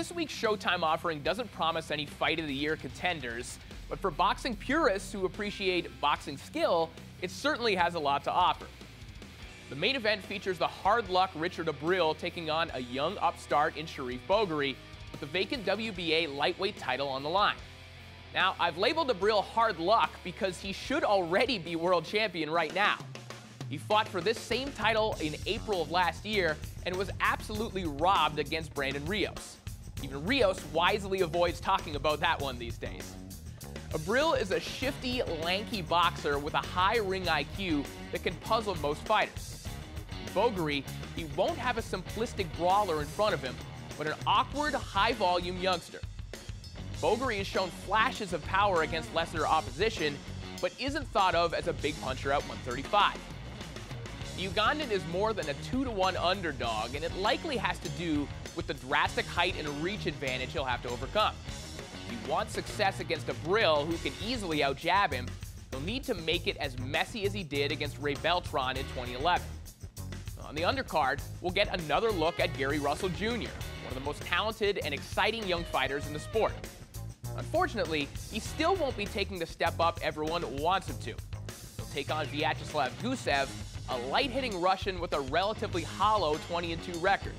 This week's Showtime offering doesn't promise any Fight of the Year contenders, but for boxing purists who appreciate boxing skill, it certainly has a lot to offer. The main event features the hard luck Richard Abril taking on a young upstart in Sharif Bogere with the vacant WBA lightweight title on the line. Now, I've labeled Abril hard luck because he should already be world champion right now. He fought for this same title in April of last year and was absolutely robbed against Brandon Rios. Even Rios wisely avoids talking about that one these days. Abril is a shifty, lanky boxer with a high ring IQ that can puzzle most fighters. Bogere, he won't have a simplistic brawler in front of him, but an awkward, high-volume youngster. Bogere has shown flashes of power against lesser opposition, but isn't thought of as a big puncher at 135. The Ugandan is more than a 2 to 1 underdog, and it likely has to do with the drastic height and reach advantage he'll have to overcome. If he wants success against Abril, who can easily outjab him, he'll need to make it as messy as he did against Ray Beltran in 2011. On the undercard, we'll get another look at Gary Russell Jr., one of the most talented and exciting young fighters in the sport. Unfortunately, he still won't be taking the step up everyone wants him to. He'll take on Vyacheslav Gusev, a light-hitting Russian with a relatively hollow 20-2 record.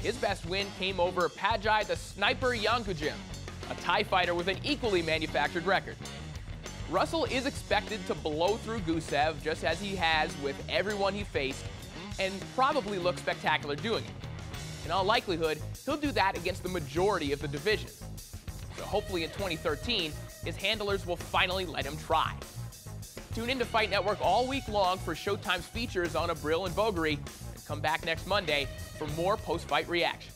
His best win came over Padjai the Sniper Yankujim, a Thai fighter with an equally manufactured record. Russell is expected to blow through Gusev just as he has with everyone he faced, and probably look spectacular doing it. In all likelihood, he'll do that against the majority of the division. So hopefully in 2013, his handlers will finally let him try. Tune in to Fight Network all week long for Showtime's features on Abril and Bogere, and come back next Monday for more post-fight reaction.